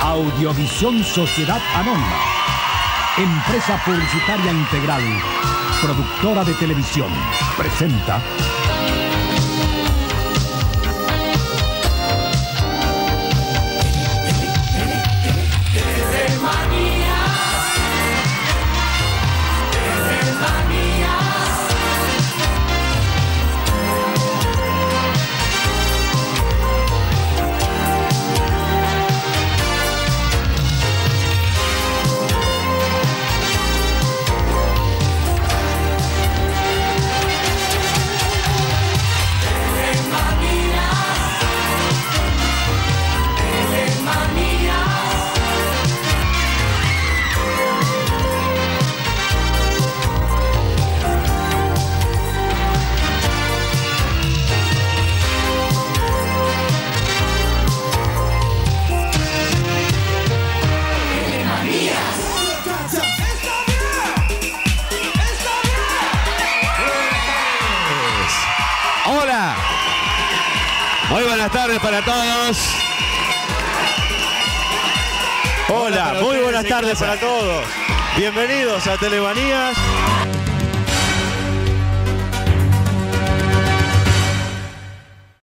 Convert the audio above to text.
Audiovisión Sociedad Anónima. Empresa Publicitaria Integral. Productora de televisión. Presenta. Muy buenas tardes para todos. Hola, muy buenas en tardes para todos. Bienvenidos a Telemanías.